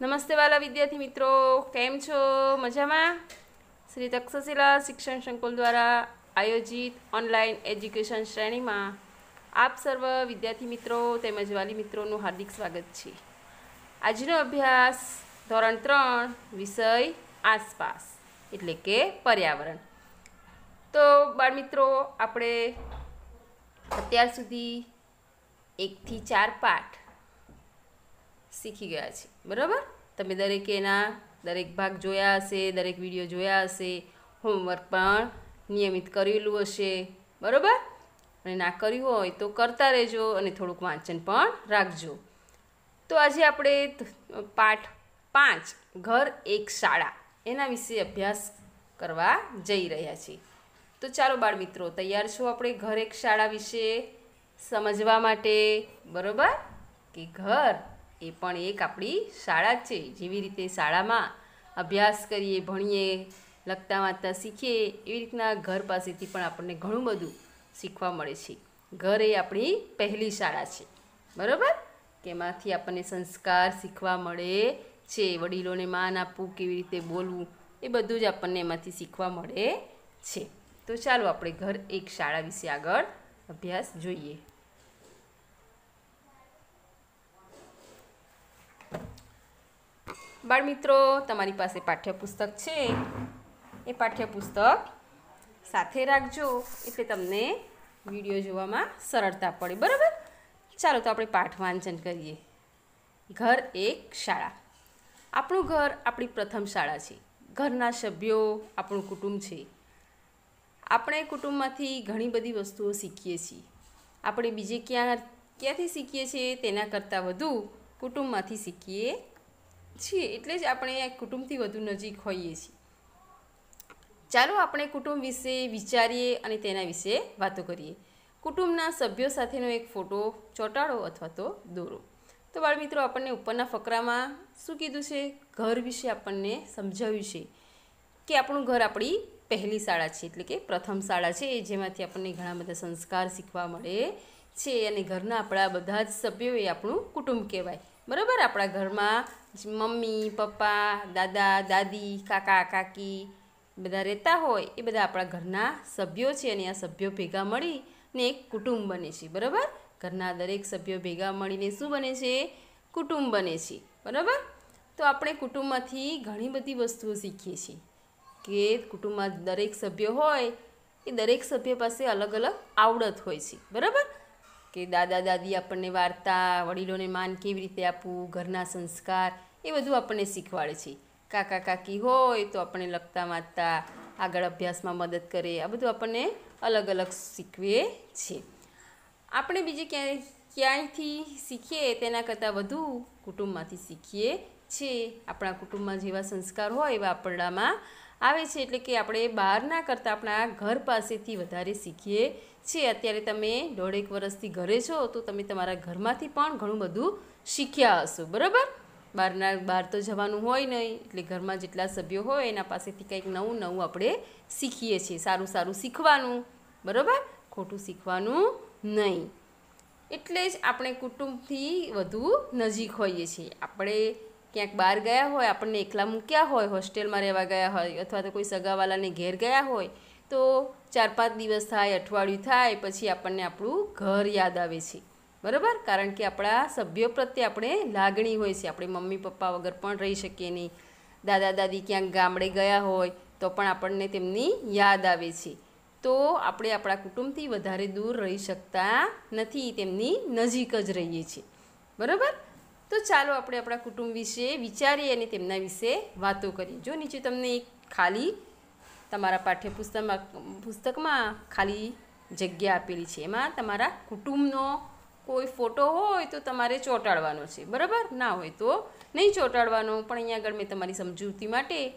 નમસ્તે વાલા વિદ્યાર્થી મિત્રો. કેમ છો? મજામાં? શ્રી તક્ષશિલા શિક્ષણ સંકુલ દ્વારા આયોજિત ઓનલાઈન એજ્યુકેશન શ્રેણીમાં આપ સર્વ વિદ્યાર્થી મિત્રો તેમજ વાલી મિત્રોનું હાર્દિક સ્વાગત છે. આજનો અભ્યાસ ધોરણ ત્રણ, વિષય આસપાસ, એટલે કે પર્યાવરણ. તો બાળમિત્રો આપણે અત્યાર સુધી એકથી ચાર પાઠ શીખી ગયા છે બરાબર? તમે દરેકે એના દરેક ભાગ જોયા હશે, દરેક વીડિયો જોયા હશે, હોમવર્ક પણ નિયમિત કરેલું હશે. બરાબર? અને ના કર્યું હોય તો કરતા રહેજો અને થોડુંક વાંચન પણ રાખજો. તો આજે આપણે પાઠ પાંચ, ઘર એક શાળા, એના વિશે અભ્યાસ કરવા જઈ રહ્યા છીએ. તો ચાલો બાળ મિત્રો, તૈયાર છો આપણે ઘર એક શાળા વિશે સમજવા માટે? બરાબર? કે ઘર એ પણ એક આપણી શાળા જ છે. જેવી રીતે શાળામાં અભ્યાસ કરીએ, ભણીએ, લખતા વાંચતા શીખીએ, એવી રીતના ઘર પાસેથી પણ આપણને ઘણું બધું શીખવા મળે છે. ઘર એ આપણી પહેલી શાળા છે. બરાબર? કે એમાંથી આપણને સંસ્કાર શીખવા મળે છે. વડીલોને માન આપવું, કેવી રીતે બોલવું, એ બધું જ આપણને એમાંથી શીખવા મળે છે. તો ચાલો આપણે ઘર એક શાળા વિશે આગળ અભ્યાસ જોઈએ. બાળમિત્રો તમારી પાસે પાઠ્યપુસ્તક છે. એ પાઠ્યપુસ્તક સાથે રાખજો, એટલે તમને વીડિયો જોવામાં સરળતા પડે, બરાબર? ચાલો તો આપણે પાઠ વાંચન કરીએ. ઘર એક શાળા. આપણું ઘર આપણી પ્રથમ શાળા છે. ઘરના સભ્યો, આપણું કુટુંબ છે. આપણે કુટુંબમાંથી ઘણી બધી વસ્તુઓ શીખીએ છીએ. આપણે બીજે ક્યાં, ક્યાંથી શીખીએ છીએ તેના કરતાં વધુ કુટુંબમાંથી શીખીએ છીએ, એટલે જ આપણે કુટુંબથી વધુ નજીક હોઈએ છીએ. ચાલો આપણે કુટુંબ વિશે વિચારીએ અને તેના વિશે વાતો કરીએ. કુટુંબના સભ્યો સાથેનો એક ફોટો, ચોંટાડો અથવા તો દોરો. તો બાળમિત્રો, આપણને ઉપરના ફકરામાં શું કીધું છે? ઘર વિશે આપણને સમજાવ્યું છે કે આપણું ઘર આપણી પહેલી શાળા છે, એટલે કે પ્રથમ શાળા છે, જેમાંથી આપણને ઘણા બધા સંસ્કાર શીખવા મળે છે અને ઘરના આપણા બધા જ સભ્યો એ આપણું કુટુંબ કહેવાય. બરાબર? આપણા ઘરમાં મમ્મી, પપ્પા, દાદા, દાદી, કાકા, કાકી બધા રહેતા હોય, એ બધા આપણા ઘરના સભ્યો છે અને આ સભ્યો ભેગા મળીને એક કુટુંબ બને છે. બરાબર? ઘરના દરેક સભ્યો ભેગા મળીને શું બને છે? કુટુંબ બને છે. બરાબર? તો આપણે કુટુંબમાંથી ઘણી બધી વસ્તુઓ શીખીએ છીએ કે કુટુંબમાં દરેક સભ્ય હોય, એ દરેક સભ્ય પાસે અલગ અલગ આવડત હોય છે. બરાબર? કે દાદા દાદી આપણને વાર્તા, વડીલોને માન કેવી રીતે આપવું, ઘરના સંસ્કાર, એ બધું આપણને શીખવાડે છે. કાકા, કાકી હોય તો આપણને લખતા, વાંચતા, આગળ અભ્યાસમાં મદદ કરે, આ બધું આપણને અલગ અલગ શીખવીએ છે. આપણે બીજે ક્યાંય, ક્યાંયથી શીખીએ તેના કરતાં વધુ કુટુંબમાંથી શીખીએ છીએ આપણા કુટુંબમાં જેવા સંસ્કાર હોય એવા આપણામાં આવે છે. એટલે કે આપણે બહારના કરતાં આપણા ઘર પાસેથી વધારે શીખીએ છીએ અત્યારે તમે દોઢેક વર્ષથી ઘરે છો, તો તમે તમારા ઘરમાંથી પણ ઘણું બધું શીખ્યા હશો, બરાબર? બહારના બહાર તો જવાનું હોય નહીં, એટલે ઘરમાં જેટલા સભ્યો હોય, એના પાસેથી કંઈક નવું નવું આપણે શીખીએ છીએ, સારું સારું શીખવાનું, બરાબર? ખોટું શીખવાનું નહીં. એટલે જ આપણે કુટુંબથી વધુ નજીક હોઈએ છીએ. આપણે ક્યાંક બહાર ગયા હોય, આપણને એકલા મૂક્યા હોય, હોસ્ટેલમાં રહેવા ગયા હોય, અથવા તો કોઈ સગાવાલાને ઘેર ગયા હોય તો ચાર પાંચ દિવસ થાય, અઠવાડિયું થાય, પછી આપણને આપણું ઘર યાદ આવે છે. બરાબર? કારણ કે આપણા સભ્યો પ્રત્યે આપણે લાગણી હોય છે. આપણે મમ્મી, પપ્પા વગર પણ રહી શકીએ નહીં. દાદા, દાદી ક્યાંક ગામડે ગયા હોય, તો પણ આપણને તેમની યાદ આવે છે. તો આપણે આપણા કુટુંબથી વધારે દૂર રહી શકતા નથી, તેમની નજીક જ રહીએ છીએ. બરાબર? તો ચાલો આપણે આપણા કુટુંબ વિશે વિચારીએ અને તેમના વિશે વાતો કરીએ. જો નીચે તમને એક ખાલી તમારા પાઠ્યપુસ્તકમાં, પુસ્તકમાં ખાલી જગ્યા આપેલી છે. એમાં તમારા કુટુંબનો કોઈ ફોટો હોય તો તમારે ચોંટાડવાનો છે. બરાબર? ના હોય તો નહીં ચોંટાડવાનો. પણ અહીંયા આગળ મેં તમારી સમજૂતી માટે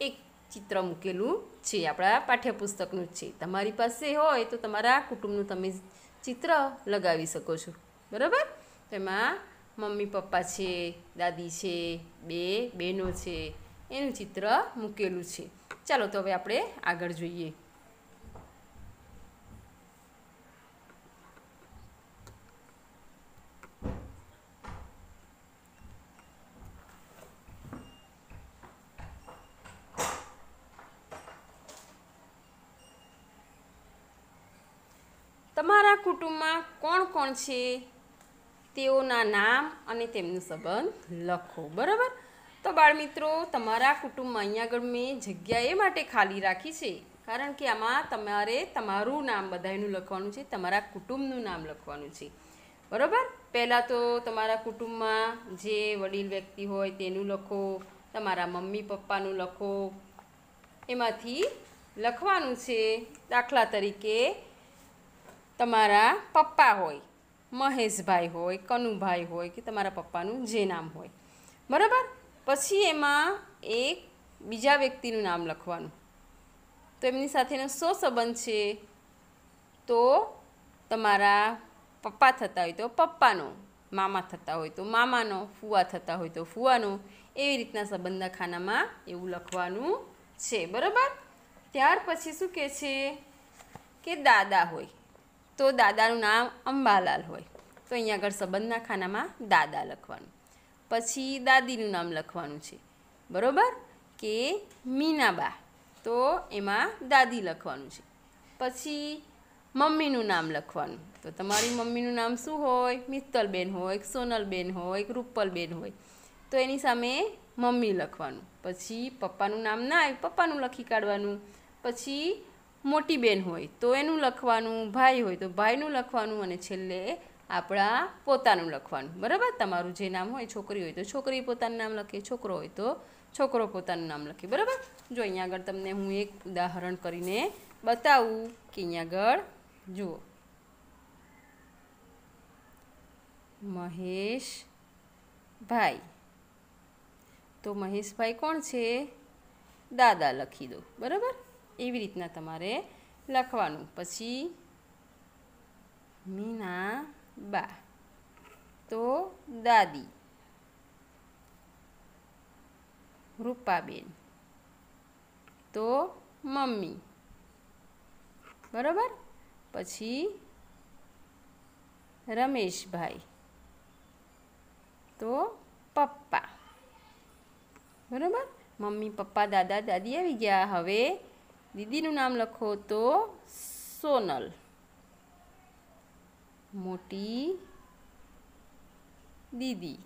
એક ચિત્ર મૂકેલું છે આપણા પાઠ્યપુસ્તકનું જ છે. તમારી પાસે હોય તો તમારા કુટુંબનું તમે ચિત્ર લગાવી શકો છો. બરાબર? એમાં મમ્મી, પપ્પા છે, દાદી છે, બે, બહેનો છે. એનું ચિત્ર મૂકેલું છે. ચાલો તો હવે આપણે આગળ જોઈએ. તમારા કુટુંબમાં કોણ કોણ છે? તેઓના નામ અને તેમનો સંબંધ લખો, બરાબર? તો બાળમિત્રો, તમારા કુટુંબમાં અહીંયા આગળ મેં જગ્યા એ માટે ખાલી રાખી છે. કારણ કે આમાં તમારે તમારું નામ બધાનું લખવાનું છે, તમારા કુટુંબનું નામ લખવાનું છે. બરાબર? પહેલાં તો તમારા કુટુંબમાં જે વડીલ વ્યક્તિ હોય તેનું લખો, તમારા મમ્મી પપ્પાનું લખો. એમાંથી લખવાનું છે, દાખલા તરીકે તમારા પપ્પા હોય, મહેશભાઈ હોય, કનુભાઈ હોય કે તમારા પપ્પાનું જે નામ હોય. બરાબર? પછી એમાં એક બીજા વ્યક્તિનું નામ લખવાનું. તો એમની સાથેનો શો સંબંધ છે? તો તમારા પપ્પા થતા હોય તો પપ્પાનો, મામા થતા હોય તો મામાનો, ફુવા થતા હોય તો ફુવાનો, એવી રીતના સંબંધના ખાનામાં એવું લખવાનું છે. બરાબર? ત્યાર પછી શું કહે છે કે દાદા હોય તો દાદાનું નામ અંબાલાલ હોય. તો અહીંયા આગળ સંબંધના ખાનામાં દાદા લખવાનું. પછી દાદીનું નામ લખવાનું છે. બરાબર? કે મીનાબા. તો એમાં દાદી લખવાનું છે. પછી મમ્મીનું નામ લખવાનું. તો તમારી મમ્મીનું નામ શું હોય? મિત્તલબેન હોય, સોનલબેન હોય રૂપલબેન હોય. તો એની સામે મમ્મી લખવાનું. પછી પપ્પાનું નામ ના આવે, પપ્પાનું લખી કાઢવાનું. પછી મોટી બેન હોય, તો એનું લખવાનું. ભાઈ હોય, તો ભાઈનું લખવાનું. અને છેલ્લે આપણા પોતાનું લખવાનું. બરાબર? તમારું જે નામ હોય, છોકરી હોય તો છોકરી પોતાનું નામ લખે, છોકરો હોય તો છોકરો પોતાનું નામ લખે. બરાબર? જો અહીંયા આગળ તમને હું એક ઉદાહરણ કરીને બતાવું કે અહીંયા આગળ જુઓ. મહેશ ભાઈ તો મહેશભાઈ કોણ છે? દાદા લખી દો. બરાબર? એવી રીતના તમારે લખવાનું. પછી મીના બા. તો દાદી. રૂપાબેન. તો મમ્મી. બરાબર? પછી રમેશભાઈ. તો પપ્પા. બરાબર? મમ્મી, પપ્પા, દાદા, દાદી આવી ગયા. હવે દીદીનું નામ લખો તો સોનલ. મોટી દીદી.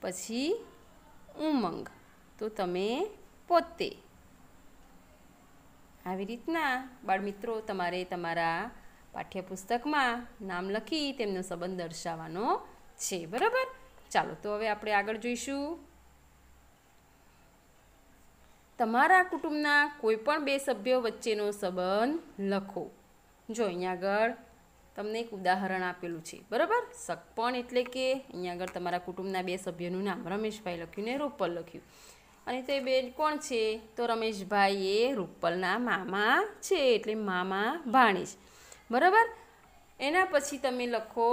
પછી ઉમંગ. તો તમે પોતે. આવી રીતના બાળમિત્રો તમારે તમારા પાઠ્યપુસ્તકમાં નામ લખી તેમનો સંબંધ દર્શાવવાનો છે. બરાબર? ચાલો, તો હવે આપણે આગળ જોઈશું. તમારા કુટુંબના કોઈ પણ બે સભ્યો વચ્ચેનો સંબંધ લખો. જો અહીંયા આગળ તમને એક ઉદાહરણ આપેલું છે, બરાબર? સગપણ એટલે કે અહીંયા આગળ તમારા કુટુંબના બે સભ્યનું નામ, રમેશભાઈ લખ્યું ને રૂપલ લખ્યું. અને તે બેન કોણ છે? તો રમેશભાઈ એ રૂપલના મામા છે, એટલે મામા ભાણેજ. બરાબર? એના પછી તમે લખો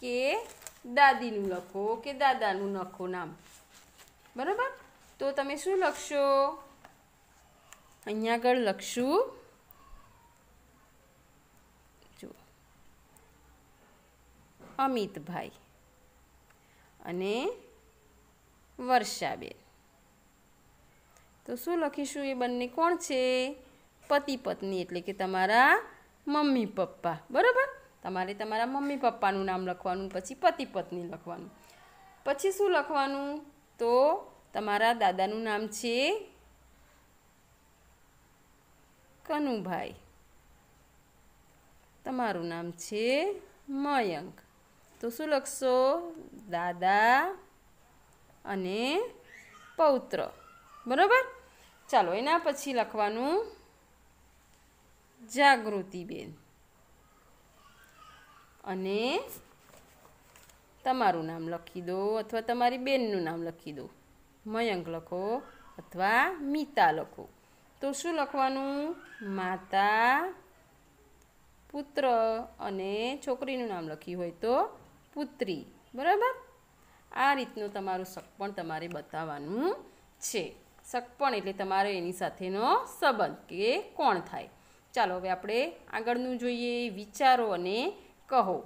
કે દાદીનું લખો કે દાદાનું લખો નામ. બરાબર? તો તમે શું લખશો? અહીંયા આગળ લખશું જો અમિતભાઈ અને વર્ષાબેન. તો શું લખીશું? એ બંને કોણ છે? પતિ પત્ની એટલે કે તમારા મમ્મી પપ્પા. બરાબર? તમારે તમારા મમ્મી પપ્પાનું નામ લખવાનું, પછી પતિ પત્ની લખવાનું. પછી શું લખવાનું? તો તમારા દાદાનું નામ છે કનુભાઈ. તમારું નામ છે મયંક. તો શું લખશો દાદા અને પૌત્ર. બરાબર? ચાલો, એના પછી લખવાનું જાગૃતિબેન. અને તમારું નામ લખી દો અથવા તમારી બેનનું નામ લખી દો. મયંક લખો અથવા મીતા લખો. તો શું લખવાનું? માતા, પુત્ર અને છોકરીનું નામ લખ્યું હોય તો પુત્રી. બરાબર? આ રીતનું તમારું સગપણ તમારે બતાવવાનું છે. સગપણ એટલે તમારે એની સાથેનો સંબંધ કે કોણ થાય. ચાલો, હવે આપણે આગળનું જોઈએ, વિચારો અને કહો.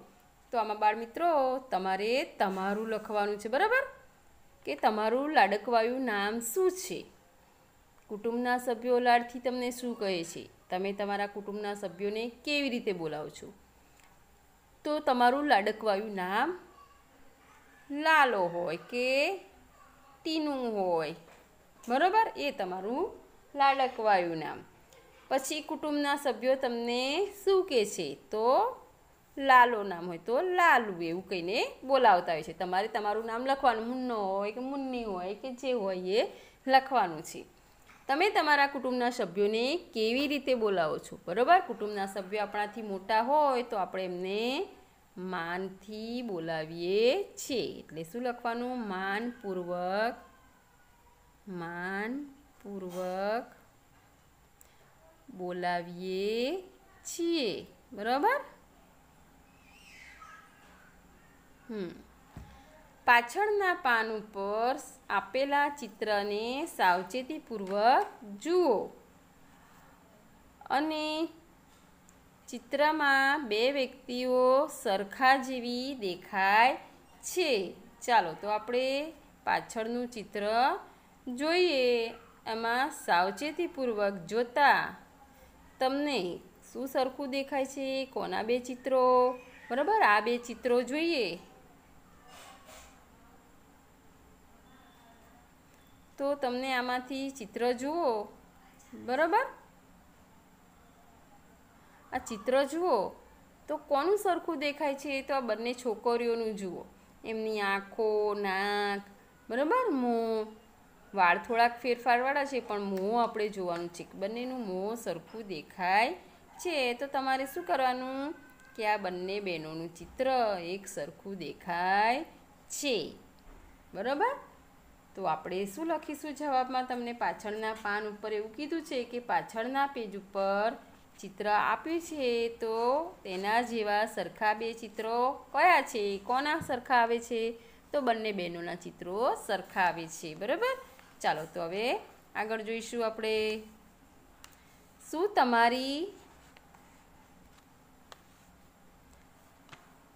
તો આમાં બાળમિત્રો, તમારે તમારું લખવાનું છે, બરાબર? કે તમારું લાડકવાયું નામ શું છે? કુટુંબના સભ્યો લાડથી તમને શું કહે છે? તમે તમારા કુટુંબના સભ્યોને કેવી રીતે બોલાવો છો? તો તમારું લાડકવાયું નામ લાલો હોય કે ટીનું હોય. બરાબર? એ તમારું લાડકવાયું નામ. પછી કુટુંબના સભ્યો તમને શું કહે છે? તો લાલો નામ હોય. તો લાલુ એવું કહીને બોલાવતા હોય છે. તમારે તમારું નામ લખવાનું. મુન્નો હોય કે મુન્ની હોય કે જે હોય એ લખવાનું છે. તમે તમારા કુટુંબના સભ્યોને કેવી રીતે બોલાવો છો? બરાબર? કુટુંબના સભ્યો આપણાથી મોટા હોય તો આપણે એમને માનથી બોલાવીએ છીએ. એટલે શું લખવાનું? માનપૂર્વક માનપૂર્વક બોલાવીએ છીએ. બરાબર? હમ. પાછળના પાન ઉપર આપેલા ચિત્રને સાવચેતીપૂર્વક જુઓ. અને ચિત્રમાં બે વ્યક્તિઓ સરખા જેવી દેખાય છે. ચાલો, તો આપણે પાછળનું ચિત્ર જોઈએ. એમાં સાવચેતીપૂર્વક જોતા તમને શું સરખું દેખાય છે? કોના બે ચિત્રો? બરાબર, આ બે ચિત્રો જોઈએ. તો તમને આમાંથી ચિત્ર જુઓ. બરાબર? આ ચિત્ર જુઓ. તો કોનું સરખું દેખાય છે? તો આ બંને છોકરીઓનું જુઓ. એમની આંખો, નાક, બરાબર? મોં. વાળ થોડાક ફેરફારવાળા છે, પણ મોં આપણે જોવાનું છે બંનેનું મોં સરખું દેખાય છે. તો તમારે શું કરવાનું? કે આ બંને બહેનોનું ચિત્ર એક સરખું દેખાય છે. બરાબર? તો આપણે શું લખીશું જવાબમાં? તમને પાછળના પાન ઉપર એવું કીધું છે કે પાછળના પેજ ઉપર ચિત્ર આપ્યું છે, તો તેના જેવા સરખા બે ચિત્રો કયા છે? કોના સરખા આવે છે? તો બંને બહેનોના ચિત્રો સરખા આવે છે, બરાબર? ચાલો, તો હવે આગળ જોઈશું આપણે. શું તમારી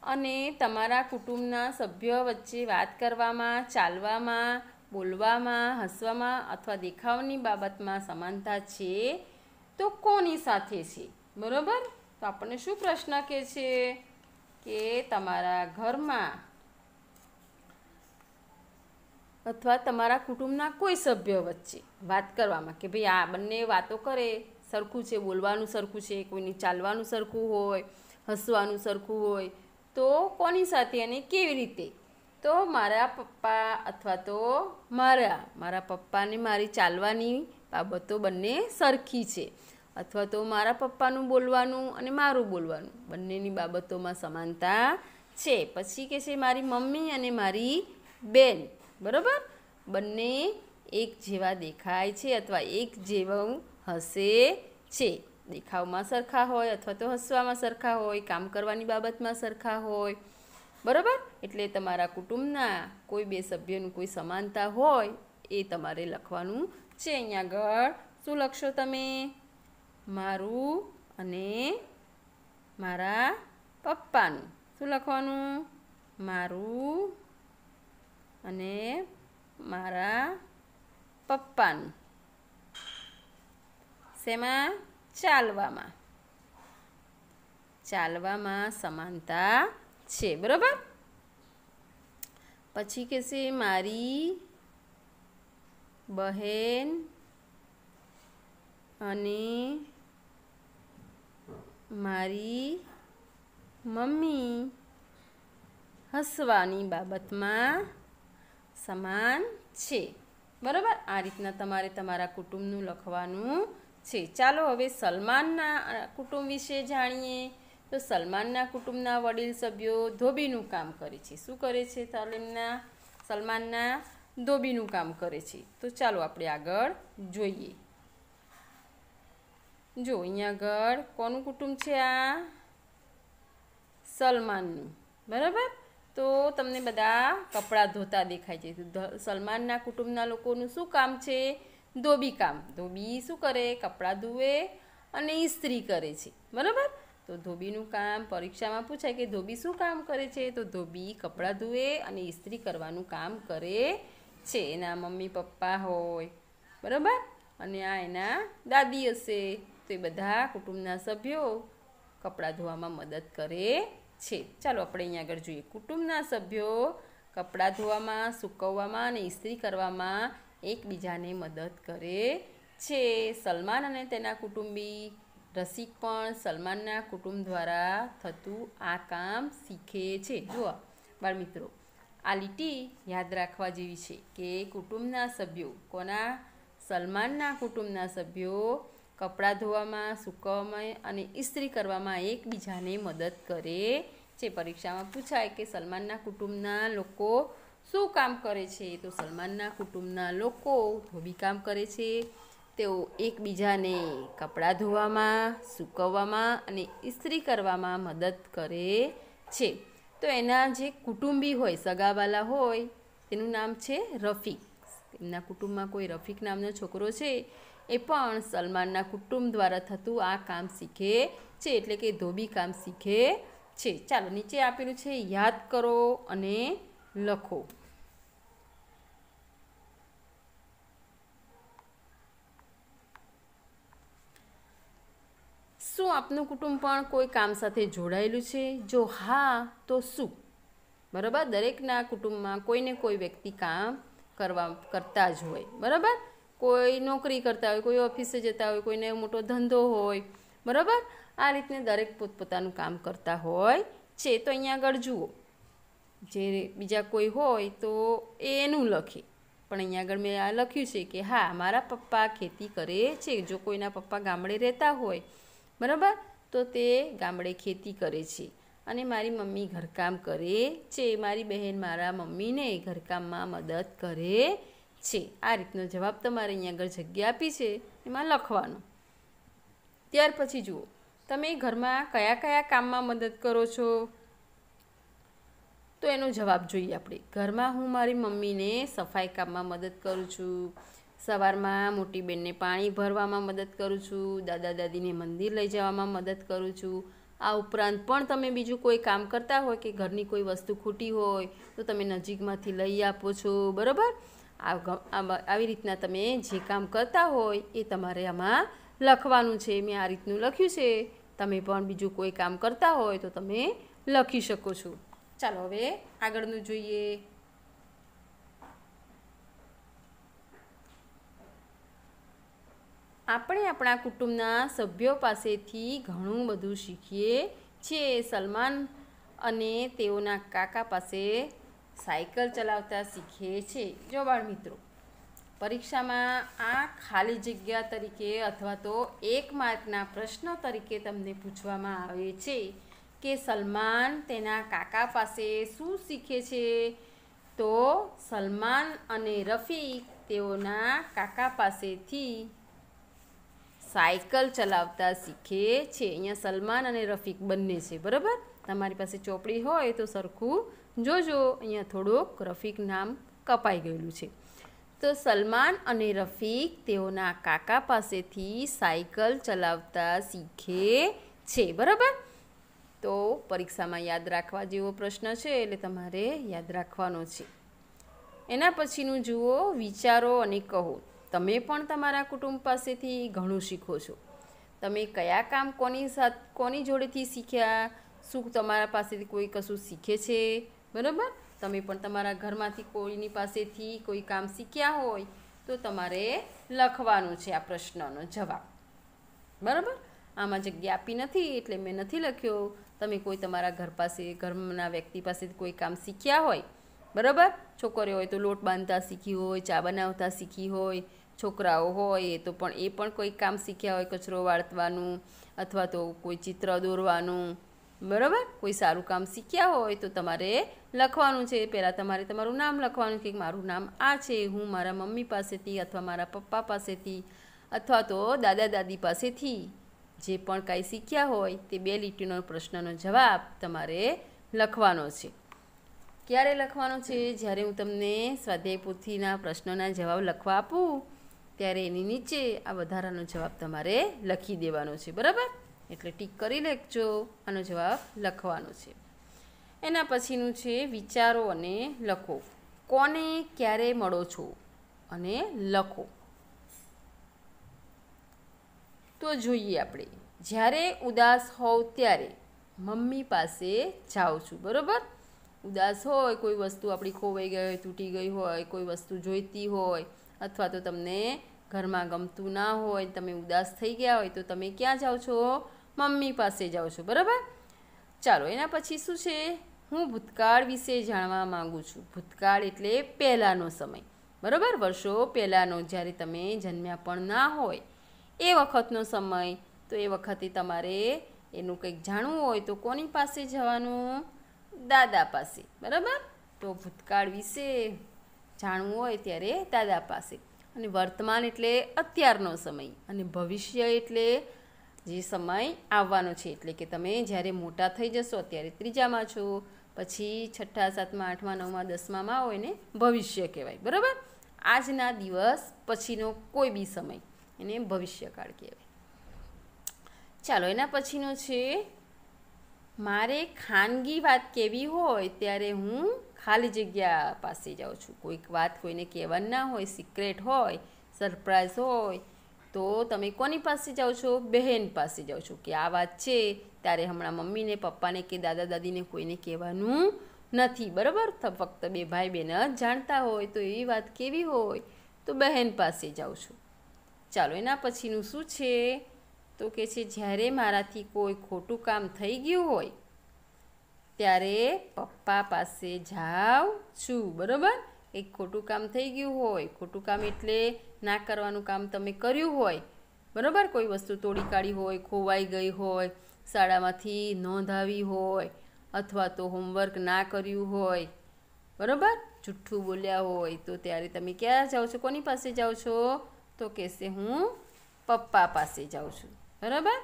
અને તમારા કુટુંબના સભ્ય વચ્ચે વાત કરવામાં, ચાલવામાં બોલવામાં, હસવામાં અથવા દેખાવની બાબતમાં સમાનતા છે, તો કોની સાથે છે? બરાબર? તો આપણને શું પ્રશ્ન કહે છે? કે તમારા ઘરમાં અથવા તમારા કુટુંબના કોઈ સભ્ય વચ્ચે વાત કરવામાં કે ભાઈ આ બંને વાતો કરે, સરખું છે, બોલવાનું સરખું છે, કોઈની ચાલવાનું સરખું હોય, હસવાનું સરખું હોય, તો કોની સાથે અને કેવી રીતે? તો મારા પપ્પા અથવા તો મારા મારા પપ્પાને મારી ચાલવાની બાબતો બંને સરખી છે. અથવા તો મારા પપ્પાનું બોલવાનું અને મારું બોલવાનું બંનેની બાબતોમાં સમાનતા છે. પછી કે છે મારી મમ્મી અને મારી બેન, બરાબર? બંને એક જેવા દેખાય છે અથવા એક જેવું હસે છે. દેખાવમાં સરખા હોય અથવા તો હસવામાં સરખા હોય, કામ કરવાની બાબતમાં સરખા હોય બરાબર? એટલે તમારા કુટુંબના કોઈ બે સભ્યનું કોઈ સમાનતા હોય, એ તમારે લખવાનું છે અહીંયા આગળ. શું લખશો તમે? મારું અને મારા પપ્પાનું. શું લખવાનું? મારું અને મારા પપ્પાનું. શેમાં? ચાલવામાં. ચાલવામાં સમાનતા છે બરાબર પછી કહેશે મારી બહેન અને મારી મમ્મી હસવાની બાબતમાં સમાન છે બરાબર આ રીતના તમારે તમારા કુટુંબનું લખવાનું છે. ચાલો હવે સલમાનના કુટુંબ વિશે જાણીએ. તો સલમાનના કુટુંબના વડીલ સભ્યો ધોબીનું કામ કરે છે. શું કરે છે તાલીમના? સલમાનના ધોબીનું કામ કરે છે. તો ચાલો આપણે આગળ જોઈએ. જો, અહીંયા આગળ કોનું કુટુંબ છે આ? સલમાનનું. બરાબર? તો તમને બધા કપડાં ધોતા દેખાય છે. સલમાનના કુટુંબના લોકોનું શું કામ છે? ધોબી કામ. ધોબી શું કરે? કપડાં ધોવે અને ઇસ્ત્રી કરે છે. બરાબર? તો ધોબીનું કામ પરીક્ષામાં પૂછાય કે ધોબી શું કામ કરે છે? તો ધોબી કપડાં ધોવે અને ઇસ્ત્રી કરવાનું કામ કરે છે. એના મમ્મી પપ્પા હોય. બરાબર? અને આ એના દાદી હશે. તો એ બધા કુટુંબના સભ્યો કપડાં ધોવામાં મદદ કરે છે. ચાલો આપણે અહીંયા આગળ જોઈએ. કુટુંબના સભ્યો કપડાં ધોવામાં, સૂકવવામાં અને ઇસ્ત્રી કરવામાં એકબીજાને મદદ કરે છે. સલમાન અને તેના કુટુંબી રસિક પણ સલમાનના કુટુંબ દ્વારા થતું આ કામ શીખે છે. જુઓ, બાળમિત્રો, આ લીટી યાદ રાખવા જેવી છે કે કુટુંબના સભ્યો, કોના? સલમાનના કુટુંબના સભ્યો કપડાં ધોવામાં, સૂકવવામાં અને ઇસ્ત્રી કરવામાં એકબીજાને મદદ કરે છે. પરીક્ષામાં પૂછાય કે સલમાનના કુટુંબના લોકો શું કામ કરે છે? તો સલમાનના કુટુંબના લોકો ધોબી કામ કરે છે. તેઓ એકબીજાને કપડાં ધોવામાં, સૂકવવામાં અને ઇસ્ત્રી કરવામાં મદદ કરે છે. તો એના જે કુટુંબી હોય, સગાવાલા હોય, તેનું નામ છે રફીક. એમના કુટુંબમાં કોઈ રફીક નામનો છોકરો છે, એ પણ સલમાનના કુટુંબ દ્વારા થતું આ કામ શીખે છે, એટલે કે ધોબી કામ શીખે છે. ચાલો નીચે આપેલું છે, યાદ કરો અને લખો. શું આપનું કુટુંબ પણ કોઈ કામ સાથે જોડાયેલું છે? જો હા, તો શું? બરાબર? દરેકના કુટુંબમાં કોઈને કોઈ વ્યક્તિ કામ કરવા, કરતા જ હોય. બરાબર? કોઈ નોકરી કરતા હોય, કોઈ ઓફિસે જતા હોય, કોઈને મોટો ધંધો હોય. બરાબર? આ રીતને દરેક પોતપોતાનું કામ કરતા હોય છે. તો અહીંયા આગળ જુઓ. જે બીજા કોઈ હોય તો એનું લખે. પણ અહીંયા આગળ મેં આ લખ્યું છે કે હા, મારા પપ્પા ખેતી કરે છે. જો કોઈના પપ્પા ગામડે રહેતા હોય બરાબર? તો તે ગામડે ખેતી કરે છે. અને મારી મમ્મી ઘરકામ કરે છે. મારી બહેન મારા મમ્મીને ઘરકામમાં મદદ કરે છે. આ રીતનો જવાબ તમારે અહીંયા આગળ જગ્યા આપી છે. એમાં લખવાનો. ત્યાર પછી જુઓ. તમે ઘરમાં કયા કયા કામમાં મદદ કરો છો? તો એનો જવાબ જોઈએ આપણે. ઘરમાં હું મારી મમ્મીને સફાઈ કામમાં મદદ કરું છું. સવારમાં મોટી બેનને પાણી ભરવામાં મદદ કરું છું, દાદા દાદીને મંદિર લઈ જવામાં મદદ કરું છું. આ ઉપરાંત પણ તમે બીજું કોઈ કામ કરતા હોય કે ઘરની કોઈ વસ્તુ ખૂટી હોય, તો તમે નજીકમાંથી લઈ આપો છો, બરાબર? આવી રીતના તમે જે કામ કરતા હોય એ તમારે આમાં લખવાનું છે. મેં આ રીતનું લખ્યું છે. તમે પણ બીજું કોઈ કામ કરતા હોય તો તમે લખી શકો છો. ચાલો હવે આગળનું જોઈએ. આપણે આપણા કુટુંબના સભ્યો પાસેથી ઘણું બધું શીખીએ છીએ. સલમાન અને તેઓના કાકા પાસે સાયકલ ચલાવતા શીખીએ છીએ જો મિત્રો, પરીક્ષામાં આ ખાલી જગ્યા તરીકે અથવા તો એક માર્કના પ્રશ્ન તરીકે તમને પૂછવામાં આવે છે કે સલમાન તેના કાકા પાસે શું શીખે છે, તો સલમાન અને રફીક તેઓના કાકા પાસેથી સાયકલ ચલાવતા શીખે છે. અહીંયા સલમાન અને રફીક બંને છે, બરાબર? તમારી પાસે ચોપડી હોય તો સરખું જોજો. અહીંયા થોડુંક રફીક નામ કપાઈ ગયેલું છે. તો સલમાન અને રફીક તેઓના કાકા પાસેથી સાયકલ ચલાવતા શીખે છે, બરાબર? તો પરીક્ષામાં યાદ રાખવા જેવો પ્રશ્ન છે, એટલે તમારે યાદ રાખવાનો છે. એના પછીનું જુઓ, વિચારો અને કહો. તમે પણ તમારા કુટુંબ પાસેથી ઘણું શીખો છો. તમે કયા કામ કોની સાથ, કોની જોડેથી શીખ્યા? શું તમારા પાસેથી કોઈ કશું શીખે છે? બરાબર? તમે પણ તમારા ઘરમાંથી કોઈની પાસેથી કોઈ કામ શીખ્યા હોય તો તમારે લખવાનું છે આ પ્રશ્નનો જવાબ. બરાબર? આમાં જગ્યા આપી નથી એટલે મેં નથી લખ્યો. તમે કોઈ તમારા ઘર પાસે, ઘરના વ્યક્તિ પાસેથી કોઈ કામ શીખ્યા હોય? બરાબર? છોકરીઓ હોય તો લોટ બાંધતા શીખી હોય, ચા બનાવતા શીખી હોય છોકરાઓ હોય તો પણ એ પણ કોઈ કામ શીખ્યા હોય, કચરો વાળવાનું અથવા તો કોઈ ચિત્ર દોરવાનું, બરાબર? કોઈ સારું કામ શીખ્યા હોય તો તમારે લખવાનું છે. પહેલાં તમારે તમારું નામ લખવાનું કે મારું નામ આ છે, હું મારા મમ્મી પાસેથી અથવા મારા પપ્પા પાસેથી અથવા તો દાદા દાદી પાસેથી જે પણ કાંઈ શીખ્યા હોય તે બે લીટીનો પ્રશ્નનો જવાબ તમારે લખવાનો છે. ક્યારે લખવાનો છે? જ્યારે હું તમને સ્વાધ્યાય પોથીના પ્રશ્નોના જવાબ લખવા આપું ત્યારે એની નીચે આ વધારાનો જવાબ તમારે લખી દેવાનો છે, બરાબર? એટલે ટીક કરી લેજો, આનો જવાબ લખવાનો છે. એના પછીનું છે, વિચારો અને લખો. કોને ક્યારે મળો છો? અને લખો. તો જોઈએ આપણે. જ્યારે ઉદાસ હોવ ત્યારે મમ્મી પાસે જાઉં છું, બરાબર? ઉદાસ હોય, કોઈ વસ્તુ આપણી ખોવાઈ ગઈ હોય, તૂટી ગઈ હોય, કોઈ વસ્તુ જોઈતી હોય અથવા તો તમને ઘરમાં ગમતું ના હોય, તમે ઉદાસ થઈ ગયા હોય, તો તમે ક્યાં જાઓ છો? મમ્મી પાસે જાઓ છો, બરાબર? ચાલો, એના પછી શું છે? હું ભૂતકાળ વિશે જાણવા માગું છું. ભૂતકાળ એટલે પહેલાંનો સમય, બરાબર? વર્ષો પહેલાંનો, જ્યારે તમે જન્મ્યા પણ ના હોય. એ વખતનો સમય, તો એ વખતે તમારે એનું કંઈક જાણવું હોય, તો કોની પાસે જવાનું? દાદા પાસે, બરાબર? તો ભૂતકાળ વિશે જાણવું હોય ત્યારે દાદા પાસે. અને વર્તમાન એટલે અત્યારનો સમય. અને ભવિષ્ય એટલે જે સમય આવવાનો છે. એટલે કે તમે જ્યારે મોટા થઈ જશો ત્યારે ત્રીજામાં છો, પછી છઠ્ઠા, સાતમા, આઠમા, નવમા, દસમામાં હોય ને ભવિષ્ય કહેવાય. બરાબર? આજના દિવસ પછીનો કોઈ બી સમય. એને ભવિષ્યકાળ કહેવાય. ચાલો, એના પછીનો છે, મારે ખાનગી વાત કેવી હોય ત્યારે હું ખાલી જગ્યા પાસે જાઉં છું. કોઈક વાત કોઈને કહેવાની ના હોય સિક્રેટ હોય સરપ્રાઈઝ હોય, તો તમે કોની પાસે જાઓ છો? બહેન પાસે જાઓ છો. કે આ વાત છે, ત્યારે હમણાં મમ્મીને, પપ્પાને કે દાદા દાદીને કોઈને કહેવાનું નથી. બરાબર? ફક્ત બે ભાઈ બહેન જ જાણતા હોય, તો એવી વાત કેવી હોય? તો બહેન પાસે જાઉં છું. ચાલો, એના પછીનું શું છે? તો કે છે, જ્યારે મારાથી કોઈ ખોટું કામ થઈ ગયું હોય ત્યારે પપ્પા પાસે જાઉં છું, બરાબર? એક ખોટું કામ થઈ ગયું હોય, ખોટું કામ એટલે ના કરવાનું કામ તમે કર્યું હોય, બરાબર? કોઈ વસ્તુ તોડી કાઢી હોય, ખોવાઈ ગઈ હોય, શાળામાંથી નોંધ આવી હોય, અથવા તો હોમવર્ક ના કર્યું હોય, બરાબર? જુઠ્ઠું બોલ્યા હોય, તો ત્યારે તમે ક્યાં જાઓ છો? કોની પાસે જાઓ છો? તો કહેશે હું પપ્પા પાસે જાઉં છું, બરાબર?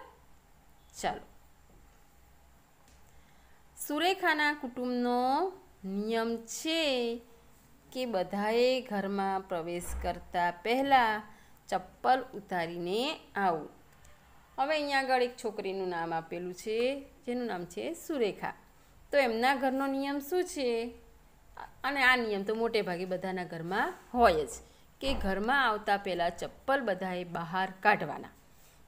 ચાલો. સુરેખાના કુટુંબનો નિયમ છે કે બધાએ ઘરમાં પ્રવેશ કરતા પહેલાં ચપ્પલ ઉતારીને આવું. હવે અહીંયા આગળ એક છોકરીનું નામ આપેલું છે, જેનું નામ છે સુરેખા. તો એમના ઘરનો નિયમ શું છે? અને આ નિયમ તો મોટે ભાગે બધાના ઘરમાં હોય જ, કે ઘરમાં આવતા પહેલાં ચપ્પલ બધાએ બહાર કાઢવાના.